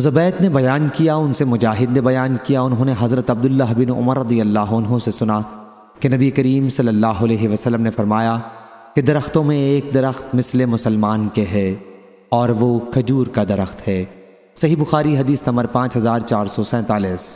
ज़ुबैद ने बयान किया, उनसे मुजाहिद ने बयान किया, उन्होंने हज़रत अब्दुल्ला बिन उमर रदी अल्लाह से सुना कि नबी करीम सल्लल्लाहु अलैहि वसल्लम ने फरमाया कि दरख्तों में एक दरख्त मिसल मुसलमान के है और वो खजूर का दरख्त है। सही बुखारी हदीस नंबर पाँच हज़ार चार सौ सैंतालीस।